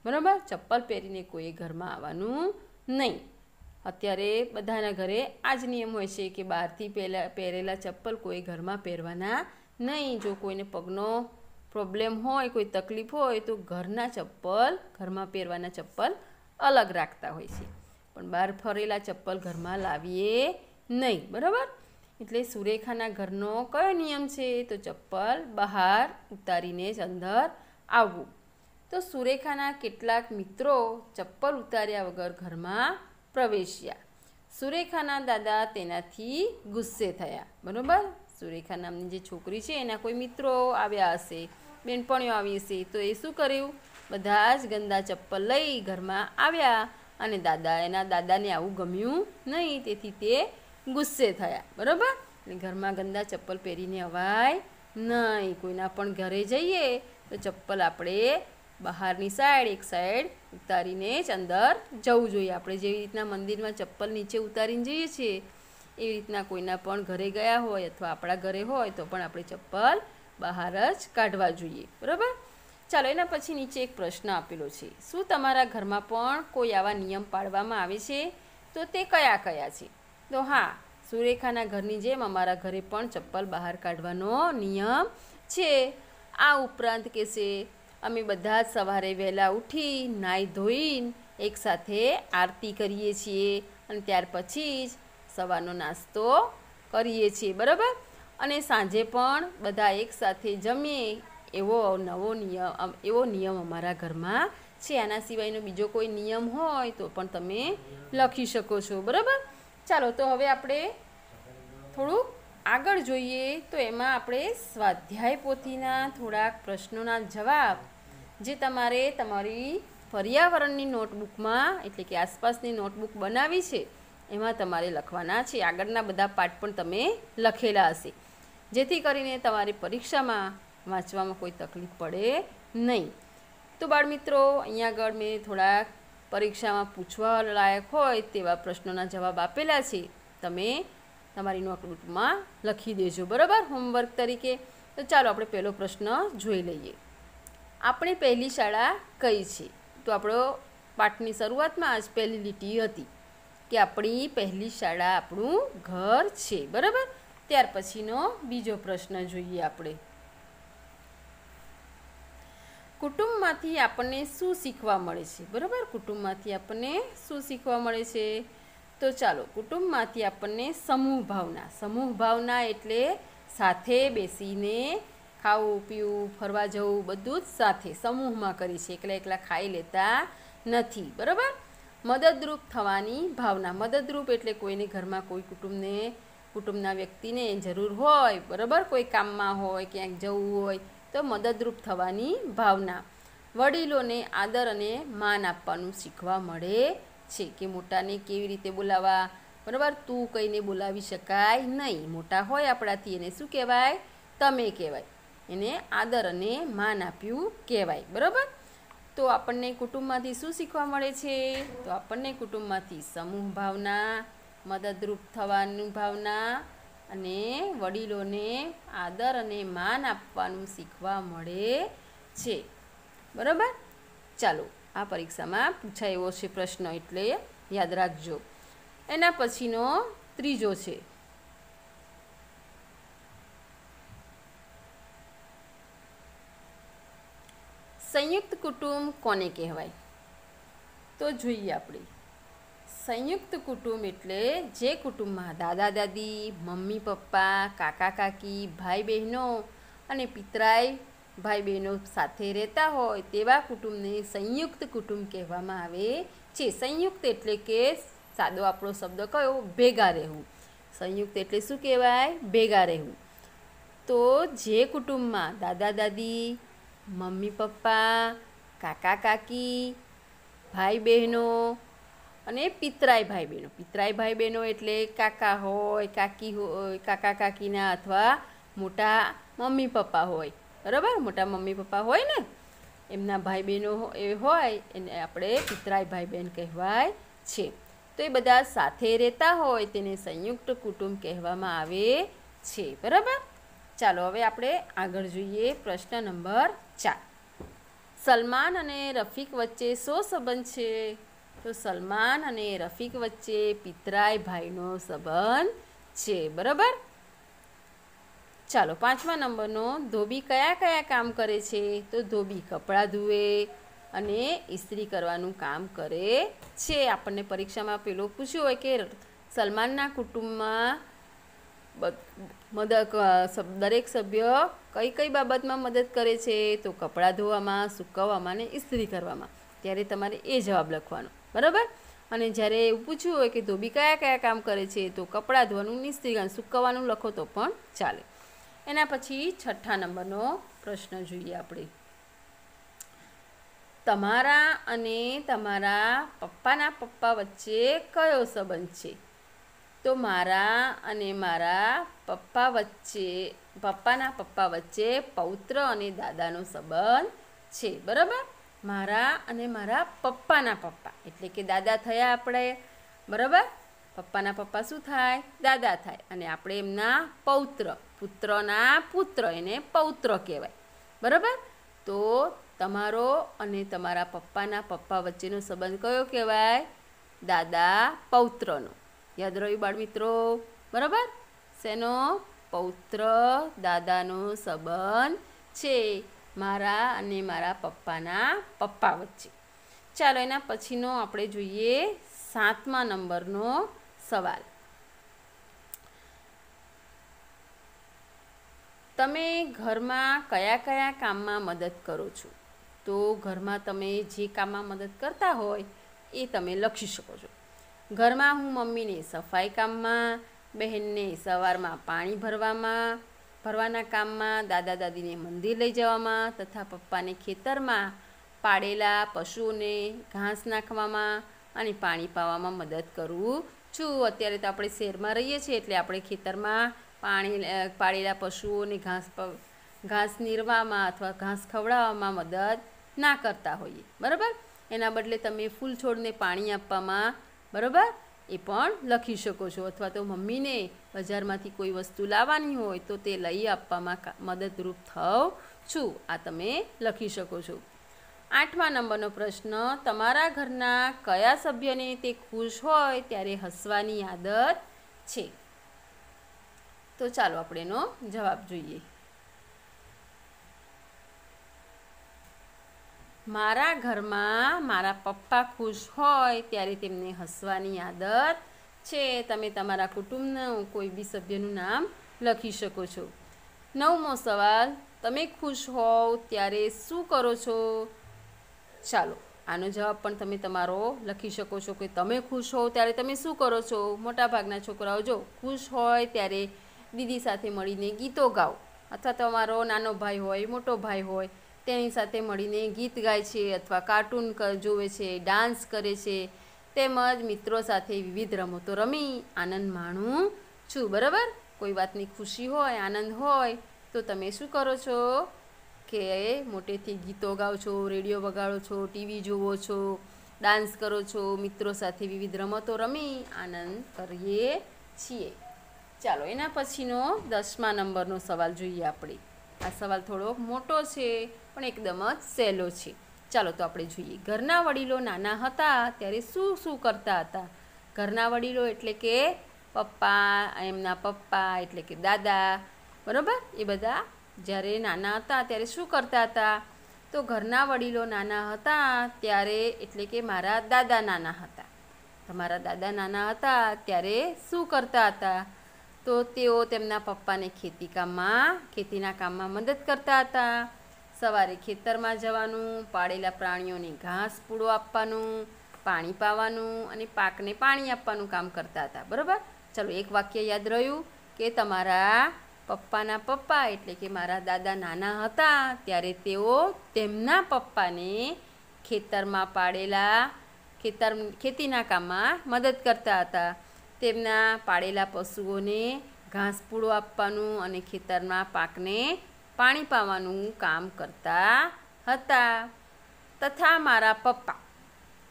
બરાબર? ચપ્પલ પહેરીને કોઈ ઘરમાં આવવાનું નહીં. અત્યારે બધાના ઘરે આ જ નિયમ હોય છે કે બહારથી પહેલાં પહેરેલા ચપ્પલ કોઈ ઘરમાં પહેરવાના નહીં. જો કોઈને પગનો પ્રોબ્લેમ હોય, કોઈ તકલીફ હોય, તો ઘરના ચપ્પલ, ઘરમાં પહેરવાના ચપ્પલ અલગ રાખતા હોય છે. પણ બહાર ફરેલા ચપ્પલ ઘરમાં લાવીએ નહીં, બરાબર? એટલે સુરેખાના ઘરનો કયો નિયમ છે? તો ચપ્પલ બહાર ઉતારીને જ અંદર આવવું. તો સુરેખાના કેટલાક મિત્રો ચપ્પલ ઉતાર્યા વગર ઘરમાં પ્રવેશ્યા. સુરેખાના દાદા તેનાથી ગુસ્સે થયા. બરાબર? સુરેખા નામની જે છોકરી છે, એના કોઈ મિત્રો આવ્યા હશે, બેનપણીઓ આવી હશે, તો એ શું કર્યું? બધા જ ગંદા ચપ્પલ લઈ ઘરમાં આવ્યા અને દાદા, એના દાદાને આવું ગમ્યું નહીં, તેથી તે ગુસ્સે થયા. બરાબર? એટલે ઘરમાં ગંદા ચપ્પલ પહેરીને અવાય નહીં. કોઈના પણ ઘરે જઈએ, તો ચપ્પલ આપણે બહારની સાઈડ એક સાઈડ ઉતારીને જ અંદર જવું જોઈએ. આપણે જેવી રીતના મંદિરમાં ચપ્પલ નીચે ઉતારીને જઈએ છીએ, એવી રીતના કોઈના પણ ઘરે ગયા હોય અથવા આપણા ઘરે હોય તો પણ આપણે ચપ્પલ બહાર જ કાઢવા જોઈએ. બરાબર? ચાલો, એના પછી નીચે એક પ્રશ્ન આપેલો છે. શું તમારા ઘરમાં પણ કોઈ આવા નિયમ પાડવામાં આવે છે? તો તે કયા કયા છે? તો હા, સુરેખાના ઘરની જેમ અમારા ઘરે પણ ચપ્પલ બહાર કાઢવાનો નિયમ છે. આ ઉપરાંત કે અમે બધા જ સવારે વહેલા ઉઠી નાહી ધોઈને એકસાથે આરતી કરીએ છીએ અને ત્યાર પછી જ સવારનો નાસ્તો કરીએ છીએ, બરાબર? અને સાંજે પણ બધા એકસાથે જમીએ, એવો નવો નિયમ એવો નિયમ અમારા ઘરમાં છે. આના સિવાયનો બીજો કોઈ નિયમ હોય તો પણ તમે લખી શકો છો, બરાબર? ચાલો, તો હવે આપણે થોડુંક આગળ જોઈએ તો એમાં આપણે સ્વાધ્યાય પોથીના થોડાક પ્રશ્નોના જવાબ જે તમારે તમારી પર્યાવરણની નોટબુકમાં એટલે કે આસપાસની નોટબુક બનાવી છે, એમાં તમારે લખવાના છે. આગળના બધા પાઠ પણ તમે લખેલા હશે. જેથી કરીને તમારી પરીક્ષામાં વાંચવામાં કોઈ તકલીફ પડે નહીં. તો બાળમિત્રો, અહીંયા આગળ મેં થોડાક પરીક્ષામાં પૂછવા લાયક હોય તેવા પ્રશ્નોના જવાબ આપેલા છે. તમે તમારી નોટબુકમાં લખી દેજો. બરાબર? હોમવર્ક તરીકે. તો ચાલો આપણે પહેલો પ્રશ્ન જોઈ લઈએ. આપણી પહેલી શાળા કઈ છે? તો આપણો પાઠની શરૂઆતમાં આજ પહેલી લીટી હતી કે આપણી પહેલી શાળા આપણું ઘર છે, બરાબર? ત્યાર પછીનો બીજો પ્રશ્ન જોઈએ આપણે. કુટુંબમાંથી આપણને શું શીખવા મળે છે? બરાબર? કુટુંબમાંથી આપણને શું શીખવા મળે છે? તો ચાલો, કુટુંબમાંથી આપણને સમૂહ ભાવના. સમૂહ ભાવના એટલે સાથે બેસીને ખાવું, પીવું, ફરવા જવું બધું જ સાથે સમૂહમાં કરી છે. એકલા એકલા ખાઈ લેતા નથી. બરાબર? મદદરૂપ થવાની ભાવના. મદદરૂપ એટલે કોઈને ઘરમાં કોઈ કુટુંબને, કુટુંબના વ્યક્તિને જરૂર હોય, બરાબર? કોઈ કામમાં હોય, ક્યાંક જવું હોય, તો મદદરૂપ થવાની ભાવના. વડીલોને આદર અને માન આપવાનું શીખવા મળે છે કે મોટાને કેવી રીતે બોલાવવા? બરાબર? તું કહીને બોલાવી શકાય નહીં. મોટા હોય આપણાથી એને શું કહેવાય? તમે કહેવાય. એને આદર અને માન આપ્યું કહેવાય, બરાબર? તો આપણને કુટુંબમાંથી શું શીખવા મળે છે? તો આપણને કુટુંબમાંથી સમૂહ ભાવના, મદદરૂપ થવાની ભાવના અને વડીલોને આદર અને માન આપવાનું શીખવા મળે છે. બરાબર? ચાલો, આ પરીક્ષામાં પૂછાય એવો છે પ્રશ્ન, એટલે યાદ રાખજો. એના પછીનો ત્રીજો છે. સંયુક્ત કુટુંબ કોને કહેવાય? તો જોઈએ આપણે. સંયુક્ત કુટુંબ એટલે જે કુટુંબમાં દાદા, દાદી, મમ્મી, પપ્પા, કાકા, કાકી, ભાઈ, બહેનો અને પિતરાઈ, ભાઈ, બહેનો સાથે રહેતા હોય તેવા કુટુંબને સંયુક્ત કુટુંબ કહેવામાં આવે છે. સંયુક્ત એટલે કે સાદો આપણો શબ્દ કયો? ભેગા રહેવું. સંયુક્ત એટલે શું કહેવાય? ભેગા રહેવું. તો જે કુટુંબમાં દાદા, દાદી મમ્મી પપ્પા, કાકા કાકી, ભાઈ બહેનો અને પિતરાઈ ભાઈ બહેનો. પિતરાઈ ભાઈ બહેનો એટલે કાકા હોય, કાકી હોય, કાકા કાકીના અથવા મોટા મમ્મી પપ્પા હોય. બરાબર? મોટા મમ્મી પપ્પા હોય ને? એમના ભાઈ બહેનો એ હોય, એને આપણે પિતરાઈ ભાઈ બહેન કહેવાય છે. તો એ બધા સાથે રહેતા હોય, તેને સંયુક્ત કુટુંબ કહેવામાં આવે છે. બરાબર? ચાલો, હવે આપણે આગળ જોઈએ પ્રશ્ન નંબર ચાર. સલમાન અને રફીક વચ્ચે શો સંબંધ છે? તો સલમાન અને રફીક વચ્ચે પિતરાય ભાઈનો સંબંધ છે, બરાબર? ચાલો, પાંચમા નંબરનો, ધોબી કયા કયા કામ કરે છે? તો ધોબી કપડાં ધુએ અને ઇસ્ત્રી કરવાનું કામ કરે છે. આપણને પરીક્ષામાં પેલો પૂછ્યું હોય કે સલમાનના કુટુંબમાં મદદ દરેક સભ્ય કઈ કઈ બાબતમાં મદદ કરે છે, તો કપડાં ધોવામાં, સૂકવવામાં ને ઇસ્ત્રી કરવામાં. ત્યારે તમારે એ જવાબ લખવાનો. બરાબર? અને જ્યારે એવું પૂછ્યું હોય કે ધોબી કયા કયા કામ કરે છે, તો કપડાં ધોવાનું, ઇસ્ત્રી સૂકવવાનું લખો તો પણ ચાલે. એના પછી છઠ્ઠા નંબરનો પ્રશ્ન જોઈએ આપણે. તમારા અને તમારા પપ્પાના પપ્પા વચ્ચે કયો સંબંધ છે? તો મારા અને મારા પપ્પા વચ્ચે, પપ્પાના પપ્પા વચ્ચે પૌત્ર અને દાદાનો સંબંધ છે, બરાબર? મારા અને મારા પપ્પાના પપ્પા, એટલે કે દાદા થયા આપણે, બરાબર? પપ્પાના પપ્પા શું થાય? દાદા થાય, અને આપણે એમના પૌત્ર, પુત્રના પુત્ર, એને પૌત્ર કહેવાય, બરાબર? તો તમારો અને તમારા પપ્પાના પપ્પા વચ્ચેનો સંબંધ કયો કહેવાય? દાદા પૌત્રનો. યાદ રહ્યું બાળ મિત્રો બરાબર? શેનો? પૌત્ર દાદાનો સંબંધ છે મારા અને મારા પપ્પાના પપ્પા વચ્ચે. ચાલો એના પછીનો આપણે જોઈએ સાતમા નંબરનો સવાલ. તમે ઘરમાં કયા કયા કામમાં મદદ કરો છો? તો ઘરમાં તમે જે કામમાં મદદ કરતા હોય એ તમે લખી શકો છો. ઘરમાં હું મમ્મીને સફાઈ કામમાં, બહેનને સવારમાં પાણી ભરવામાં, ભરવાના કામમાં, દાદા દાદીને મંદિર લઈ જવામાં તથા પપ્પાને ખેતરમાં પાડેલા પશુઓને ઘાસ નાખવામાં અને પાણી પાવામાં મદદ કરું છું. અત્યારે તો આપણે શહેરમાં રહીએ છીએ એટલે આપણે ખેતરમાં પાણી પાડેલા પશુઓને ઘાસ ઘાસ નીરવામાં અથવા ઘાસ ખવડાવવામાં મદદ ના કરતા હોઈએ. બરાબર? એના બદલે તમે ફૂલ છોડને પાણી આપવામાં બરાબર? એ પણ લખી શકો છો. અથવા તો મમ્મીને બજારમાંથી કોઈ વસ્તુ લાવવાની હોય તો તે લઈ આપવામાં મદદરૂપ થવ છું. આ તમે લખી શકો છો. આઠમા નંબરનો પ્રશ્ન, તમારા ઘરના કયા સભ્યને તે ખુશ હોય ત્યારે હસવાની આદત છે? તો ચાલો આપણે એનો જવાબ જોઈએ. મારા ઘરમાં મારા પપ્પા ખુશ હોય ત્યારે તેમને હસવાની આદત છે. તમે તમારા કુટુંબનું કોઈ બી સભ્યનું નામ લખી શકો છો. નવમો સવાલ, તમે ખુશ હોવ ત્યારે શું કરો છો? ચાલો, આનો જવાબ પણ તમે તમારો લખી શકો છો કે તમે ખુશ હોવ ત્યારે તમે શું કરો છો? મોટાભાગના છોકરાઓ જો ખુશ હોય ત્યારે દીદી સાથે મળીને ગીતો ગાઓ. અથવા તમારો નાનો ભાઈ હોય, મોટો ભાઈ હોય તેની સાથે મળીને ગીત ગાય છે અથવા કાર્ટૂન જોવે છે, ડાન્સ કરે છે, તેમજ મિત્રો સાથે વિવિધ રમતો રમી. આનંદ માણું છું, બરાબર? કોઈ વાતની ખુશી હોય, આનંદ હોય, તો તમે શું કરો છો? કે મોટેથી ગીતો ગાઓ છો, રેડિયો વગાડો છો ટીવી જુઓ છો, ડાન્સ કરો છો, મિત્રો સાથે વિવિધ રમતો રમી, આનંદ કરીએ છીએ. ચાલો, એના પછીનો દસમા નંબરનો સવાલ જોઈએ આપણે. આ સવાલ થોડો મોટો છે. પણ એકદમ જ સહેલો છે. ચાલો તો આપણે જોઈએ. ઘરના વડીલો નાના હતા ત્યારે શું શું કરતા હતા? ઘરના વડીલો એટલે કે પપ્પા, એમના પપ્પા એટલે કે દાદા, બરાબર? એ બધા જ્યારે નાના હતા ત્યારે શું કરતા હતા? તો ઘરના વડીલો નાના હતા ત્યારે એટલે કે મારા દાદા નાના હતા. તમારા દાદા નાના હતા ત્યારે શું કરતા હતા? તો તેઓ તેમના પપ્પાને ખેતી કામમાં ખેતીના કામમાં મદદ કરતા હતા. સવારે ખેતરમાં જવાનું, પાળેલા પ્રાણીઓને ઘાસ પૂડો આપવાનું, પાણી પાવાનું અને પાકને પાણી આપવાનું કામ કરતા હતા. બરાબર? ચલો, એક વાક્ય યાદ રહ્યું કે તમારા પપ્પાના પપ્પા એટલે કે મારા દાદા નાના હતા ત્યારે તેઓ તેમના પપ્પાને ખેતરમાં પાડેલા ખેતર, ખેતીના કામમાં મદદ કરતા હતા. તેમના પાળેલા પશુઓને ઘાસ પૂડો આપવાનું અને ખેતરના પાકને પાણી પાવાનું કામ કરતા હતા. તથા મારા પપ્પા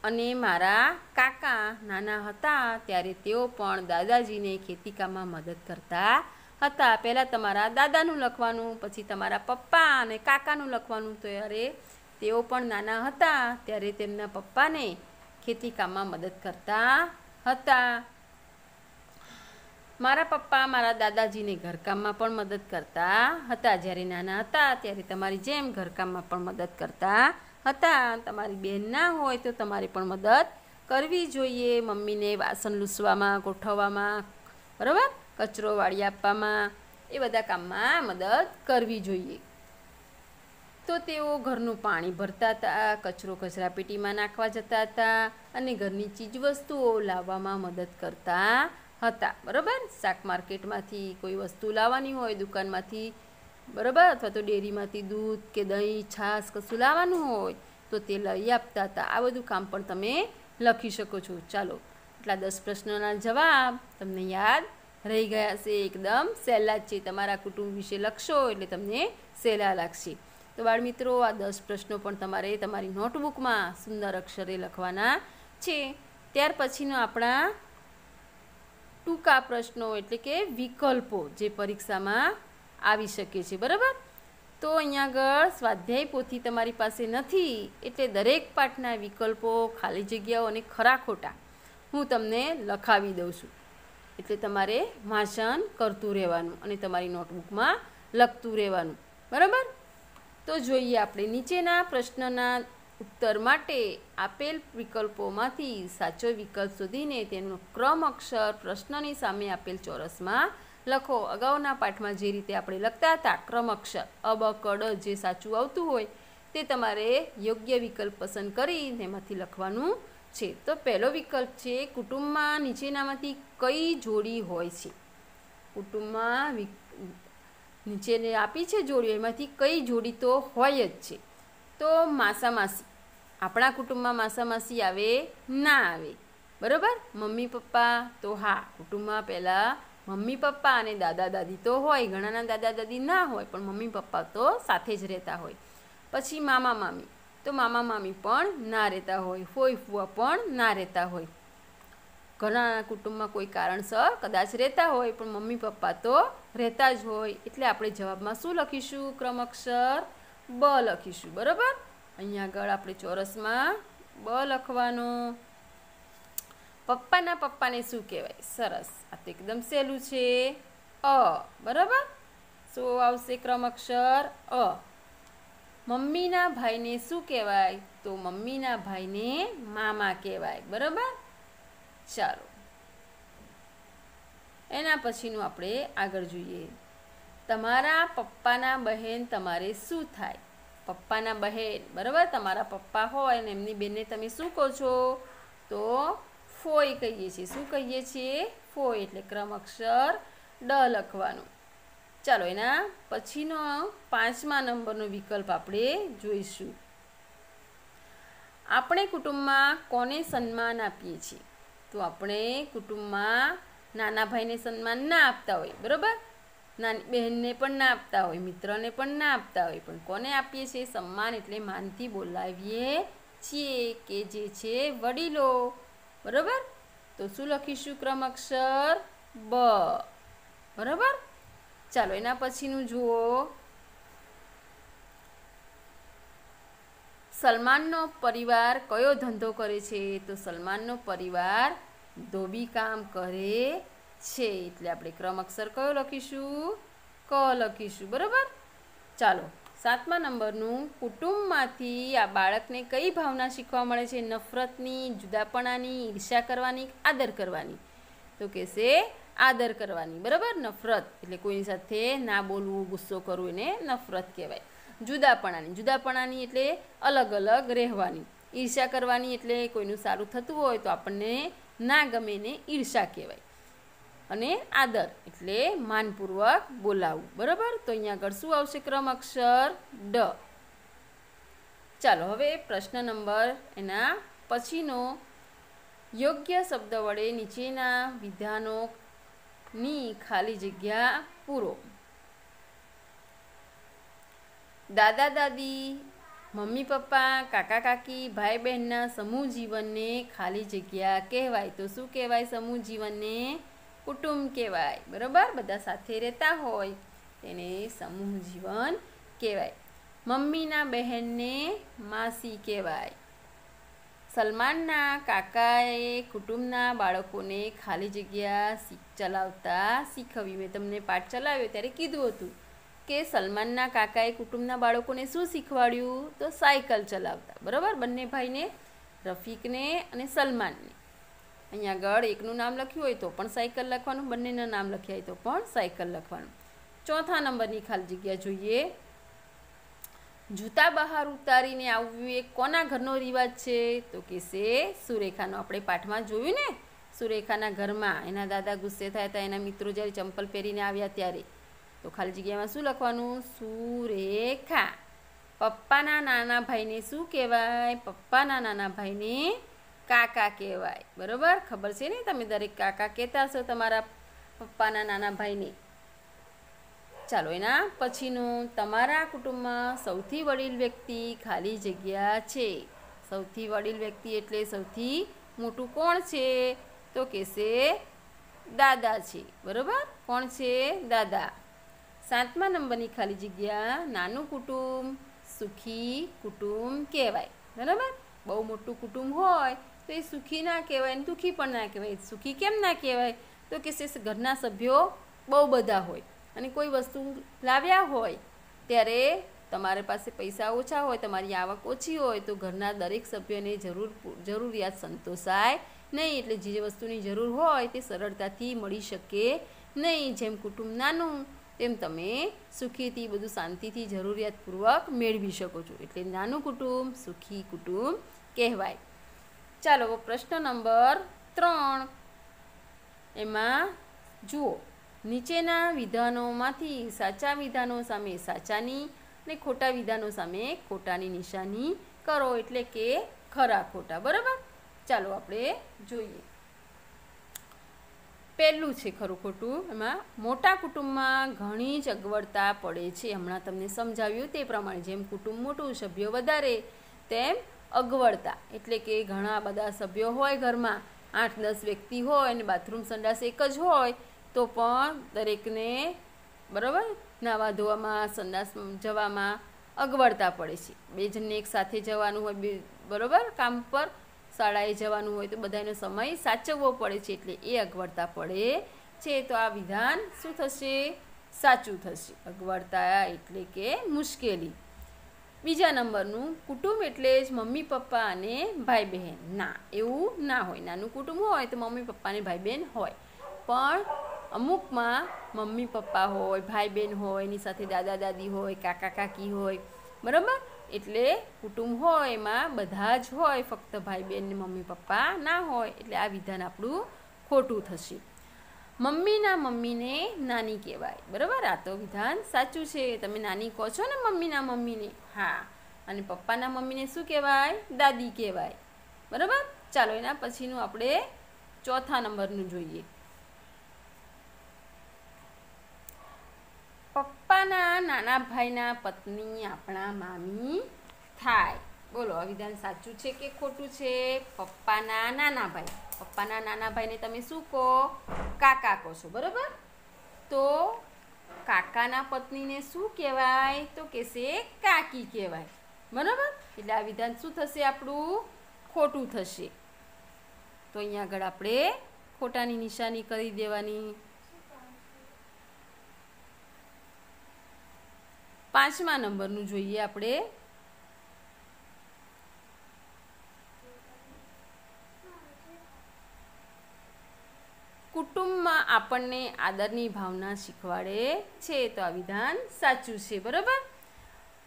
અને મારા કાકા નાના હતા ત્યારે તેઓ પણ દાદાજીને ખેતીકામમાં મદદ કરતા હતા. પહેલાં તમારા દાદાનું લખવાનું, પછી તમારા પપ્પા અને કાકાનું લખવાનું. ત્યારે તેઓ પણ નાના હતા ત્યારે તેમના પપ્પાને ખેતીકામમાં મદદ કરતા હતા. મારા પપ્પા, મારા દાદાજીને ઘરકામમાં પણ મદદ કરતા હતા. જ્યારે નાના હતા, ત્યારે તમારી જેમ ઘરકામમાં પણ મદદ કરતા હતા. તમારી બહેન ના હોય તો તમારે પણ મદદ કરવી જોઈએ. મમ્મીને વાસણ લૂસવામાં, ગોઠવવામાં, બરાબર? કચરો વાળી આપવામાં, એ બધા કામમાં મદદ કરવી જોઈએ. તો તેઓ ઘરનું પાણી ભરતા હતા, કચરો કચરાપેટીમાં નાખવા જતા હતા અને ઘરની ચીજવસ્તુઓ લાવવામાં મદદ કરતા હતા, બરાબર? શાક માર્કેટમાંથી કોઈ વસ્તુ લાવવાની હોય, દુકાનમાંથી, બરાબર? અથવા તો ડેરીમાંથી દૂધ કે દહીં, છાશ કશું લાવવાનું હોય, તો તે લઈ આપતા હતા. આ બધું કામ પણ તમે લખી શકો છો. ચાલો એટલા દસ પ્રશ્નોના જવાબ તમને યાદ રહી ગયા છે એકદમ સહેલા જ છે. તમારા કુટુંબ વિશે લખશો એટલે તમને સહેલા લાગશે. તો બાળમિત્રો, આ દસ પ્રશ્નો પણ તમારે તમારી નોટબુકમાં સુંદર અક્ષરે લખવાના છે. ત્યાર પછીનો આપણા ટૂંકા પ્રશ્નો એટલે કે વિકલ્પો જે પરીક્ષામાં આવી શકે છે, બરાબર? તો અહીંયા આગળ સ્વાધ્યાય પોથી તમારી પાસે નથી એટલે દરેક પાઠના વિકલ્પો ખાલી જગ્યાઓ અને ખરા ખોટા હું તમને લખાવી દઉં છું. એટલે તમારે વાંચન કરતું રહેવાનું અને તમારી નોટબુકમાં લખતું રહેવાનું, બરાબર? તો જોઈએ આપણે નીચેના પ્રશ્નના ઉત્તર માટે આપેલ વિકલ્પોમાંથી સાચો વિકલ્પ શોધીને તેનો ક્રમ અક્ષર પ્રશ્નની સામે આપેલ ચોરસમાં લખો. અગાઉના પાઠમાં જે રીતે આપણે લખતા હતા, ક્રમ અક્ષર અબ કડ જે સાચું આવતું હોય તે તમારે યોગ્ય વિકલ્પ પસંદ કરી તેમાંથી લખવાનું છે. તો પહેલો વિકલ્પ છે, કુટુંબમાં નીચેનામાંથી કઈ જોડી હોય છે? કુટુંબમાં નીચેને આપી છે જોડી, એમાંથી કઈ જોડી તો હોય જ છે? તો માસા માસી આપણા કુટુંબમાં માસા માસી આવે, ના આવે. બરાબર? મમ્મી, પપ્પા તો હા, કુટુંબમાં પહેલાં મમ્મી, પપ્પા અને દાદા, દાદી તો હોય, ઘણાના દાદા, દાદી ના હોય, પણ મમ્મી, પપ્પા તો સાથે જ રહેતા હોય. પછી મામા, મામી. તો મામા, મામી પણ ના રહેતા હોય ફોઈ ફુવા પણ ના રહેતા હોય. ઘણા કુટુંબમાં કોઈ કારણસર કદાચ રહેતા હોય, પણ મમ્મી, પપ્પા તો રહેતા જ હોય. એટલે આપણે જવાબમાં શું લખીશું? ક્રમ અક્ષર બ લખીશું, બરાબર? અહીંયા આગળ આપણે ચોરસમાં બ લખવાનો. પપ્પાના પપ્પાને શું કહેવાય? સરસ. આ તો એકદમ સહેલું છે. અ, બરાબર? શું આવશે ક્રમ અક્ષર અ. મમ્મીના ભાઈને શું કહેવાય? તો મમ્મીના ભાઈને મામા કહેવાય, બરાબર? ચાલો. એના પછીનું આપણે આગળ જોઈએ. તમારા પપ્પાના બહેન તમારે શું થાય? પપ્પાના બહેન, બરાબર? તમારા પપ્પા હોય ને એમની બેનને તમે શું કહો છો? તો ફોય કહીએ છીએ. શું કહીએ છીએ? ફોય એટલે ક્રમ અક્ષર ડ લખવાનું. ચાલો, એના પછીનો પાંચમા નંબરનો વિકલ્પ આપણે જોઈશું. આપણે કુટુંબમાં કોને સન્માન આપીએ છીએ? તો આપણે કુટુંબમાં નાના ભાઈને સન્માન ના આપતા હોય, બરાબર? નાની, બહેનને પણ ના આપતા હોય, મિત્રને પણ ના આપતા હોય, પણ કોને આપીએ છીએ? સન્માન એટલે માનથી બોલાવીએ છીએ કે જે છે વડીલો. બરાબર? તો શું લખીશું ક્રમ અક્ષર બ? બરાબર? ચાલો, એના પછીનું જુઓ. સલમાનનો પરિવાર કયો ધંધો કરે છે? તો સલમાનનો પરિવાર ધોબી કામ કરે છે એટલે આપણે ક્રમ અક્ષર કયો લખીશું, ક લખીશું, બરાબર? ચાલો, સાતમા નંબરનું કુટુંબમાંથી આ બાળકને કઈ ભાવના શીખવા મળે છે? નફરતની, જુદાપણાની ઈર્ષા કરવાની, આદર કરવાની? તો કહેશે, આદર કરવાની, બરાબર? નફરત, એટલે કોઈની સાથે ના બોલવું, ગુસ્સો કરવો એને નફરત કહેવાય. જુદાપણાની જુદાપણાની એટલે અલગ અલગ રહેવાની. ઈર્ષા કરવાની એટલે કોઈનું સારું થતું હોય તો આપણને ના ગમે ને ઈર્ષા કહેવાય. અને આદર, એટલે માનપૂર્વક બોલાવવું બરાબર? તો અહીંયા આગળ શું આવશે ક્રમ અક્ષર ડ. ચાલો, હવે પ્રશ્ન નંબર એના પછીનો. યોગ્ય શબ્દ વડે નીચેના વિધાનોની ખાલી જગ્યા પૂરો. દાદા, દાદી, મમ્મી, પપ્પા, કાકા, કાકી, ભાઈ, બહેનના સમૂહ જીવનને ખાલી જગ્યા કહેવાય. તો શું કહેવાય સમૂહ જીવનને? કુટુંબ કહેવાય. બરાબર? બધા સાથે રહેતા હોય તેને સમૂહ જીવન કહેવાય. મમ્મીના બહેનને માસી કહેવાય. સલમાનના કાકાએ કુટુંબના બાળકોને ખાલી જગ્યા ચલાવતા શીખવી મેં તમને પાઠ ચલાવ્યો ત્યારે કીધું હતું કે સલમાનના કાકાએ કુટુંબના બાળકોને શું શીખવાડ્યું? તો સાયકલ ચલાવતા. બરાબર? બંને ભાઈને રફીકને અને સલમાનને. અહીંયા આગળ એકનું નામ લખ્યું હોય તો પણ સાયકલ લખવાનું, બંનેના નામ લખ્યા હોય તો પણ સાયકલ લખવાનું. ચોથા નંબરની ખાલી જગ્યા જોઈએ. જૂતા બહાર ઉતારીને આવવું એ કોના ઘરનો રિવાજ છે? તો કે છે સુરેખાનો. આપણે પાઠમાં જોયું ને, સુરેખાના ઘરમાં. એના દાદા ગુસ્સે થયા હતા, એના મિત્રો જ્યારે ચંપલ પહેરીને આવ્યા ત્યારે. તો ખાલી જગ્યામાં શું લખવાનું? સુરેખા. પપ્પાના નાના ભાઈને શું કહેવાય? પપ્પાના નાના ભાઈને કાકા કહેવાય. બરાબર? ખબર છે ને તમે દરેક કાકા કહેતા હશો તમારા પપ્પાના નાના ભાઈને. ચાલો, એના પછીનું તમારા કુટુંબમાં સૌથી વડીલ વ્યક્તિ ખાલી જગ્યા છે. સૌથી વડીલ વ્યક્તિ એટલે સૌથી મોટું કોણ છે? તો કહેશે દાદા છે. બરાબર? કોણ છે? દાદા. સાતમા નંબરની ખાલી જગ્યા નાનું કુટુંબ, સુખી કુટુંબ કહેવાય. બરાબર? બહુ મોટું કુટુંબ હોય તો એ સુખી ના કહેવાય અને દુઃખી પણ ના કહેવાય. સુખી કેમ ના કહેવાય? તો કે ઘરના સભ્યો બહુ બધા હોય અને કોઈ વસ્તુ લાવ્યા હોય ત્યારે તમારી પાસે પૈસા ઓછા હોય, તમારી આવક ઓછી હોય તો ઘરના દરેક સભ્યોને જરૂર જરૂરિયાત સંતોષાય નહીં. એટલે જે વસ્તુની જરૂર હોય તે સરળતાથી મળી શકે નહીં. જેમ કુટુંબ નાનું, તેમ તમે સુખીથી, બધું શાંતિથી, જરૂરિયાતપૂર્વક મેળવી શકો છો. એટલે નાનું કુટુંબ સુખી કુટુંબ કહેવાય. ચાલો પ્રશ્ન નંબર ત્રણ. એમાં જુઓ, નીચેના વિધાનોમાંથી સાચા વિધાનો સામે સાચાની અને ખોટા વિધાનો સામે ખોટાની નિશાની કરો એટલે કે ખરા ખોટા, બરાબર? ચાલો આપણે જોઈએ. પહેલું છે ખરું ખોટું, એમાં મોટા કુટુંબમાં ઘણી જ અગવડતા પડે છે. હમણાં તમને સમજાવ્યું તે પ્રમાણે જેમ કુટુંબ મોટું, સભ્યો વધારે, તેમ અગવડતા. એટલે કે ઘણા બધા સભ્યો હોય ઘરમાં, આઠ દસ વ્યક્તિ હોય અને બાથરૂમ સંડાસ એક જ હોય, તો પણ દરેકને બરાબર નાવા ધોવામાં, સંડાસ જવામાં અગવડતા પડે છે. બે જણને એક સાથે જવાનું હોય, બે બરાબર કામ પર શાળાએ જવાનું હોય તો બધાનો સમય સાચવવો પડે છે, એટલે એ અગવડતા પડે છે. તો આ વિધાન શું થશે? સાચું થશે. અગવડતા એટલે કે મુશ્કેલી. બીજા નંબરનું કુટુંબ એટલે જ મમ્મી, પપ્પા અને ભાઈ બહેન ના, એવું ના હોય. નાનું કુટુંબ હોય તો મમ્મી, પપ્પા અને ભાઈ બહેન હોય. પણ અમુકમાં મમ્મી, પપ્પા હોય ભાઈ બહેન હોય, એની સાથે દાદા, દાદી હોય, કાકા, કાકી હોય. બરાબર? એટલે કુટુંબ હોય એમાં બધા જ હોય. ફક્ત ભાઈ બહેન મમ્મી, પપ્પા ના હોય. એટલે આ વિધાન આપણું ખોટું થશે. મમ્મીના મમ્મીને નાની કહેવાય. બરાબર? આ તો વિધાન સાચું છે. તમે નાની કહો છો ને મમ્મીના મમ્મીને. હા. અને પપ્પાના મમ્મીને શું કહેવાય? દાદી કહેવાય. બરાબર? ચાલો, એના પછીનું આપણે ચોથા નંબરનું જોઈએ. પપ્પાના નાના ભાઈના પત્ની આપણા મામી થાય. બોલો, આ વિધાન સાચું છે કે ખોટું છે? પપ્પાના નાના ભાઈ. પપ્પાના નાના ભાઈને તમે શું કહો? કાકા કહો છો, બરાબર? તો કાકાના પત્નીને શું કહેવાય? તો કહેશે કાકી કહેવાય. બરાબર? એટલે આ વિધાન શું થશે આપણું? ખોટું થશે. તો અહીંયા આગળ આપણે ખોટાની નિશાની કરી દેવાની. પાંચમા નંબરનું જોઈએ આપણે. આપણને આદરની ભાવના શીખવાડે છે. તો આ વિધાન સાચું છે, બરાબર?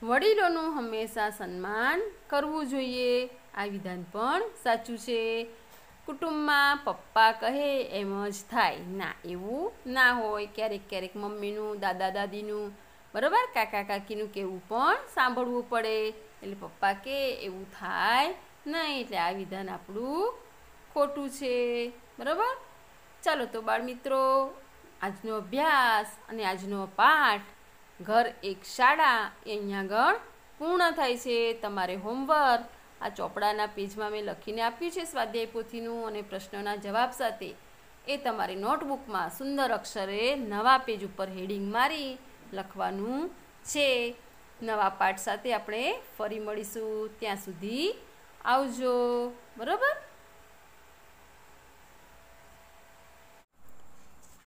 વડીલોનું હંમેશા સન્માન કરવું જોઈએ. આ વિધાન પણ સાચું છે. કુટુંબમાં પપ્પા કહે એમ જ થાય. ના, એવું ના હોય. ક્યારેક ક્યારેક મમ્મીનું, દાદા દાદીનું, બરાબર? કાકા કાકીનું કહેવું પણ સાંભળવું પડે. એટલે પપ્પા કે એવું થાય નહીં. એટલે આ વિધાન આપણું ખોટું છે. બરાબર? ચાલો તો બાળમિત્રો, આજનો અભ્યાસ અને આજનો પાઠ. ઘર એક શાળા, એ અહીંયા આગળ પૂર્ણ થાય છે. તમારે હોમવર્ક, આ ચોપડાના પેજમાં મેં લખીને આપ્યું છે સ્વાધ્યાય પોથીનું અને પ્રશ્નોના જવાબ સાથે. એ તમારી નોટબુકમાં સુંદર અક્ષરે નવા પેજ ઉપર હેડિંગ મારી લખવાનું છે. નવા પાઠ સાથે આપણે ફરી મળીશું. ત્યાં સુધી આવજો. બરાબર?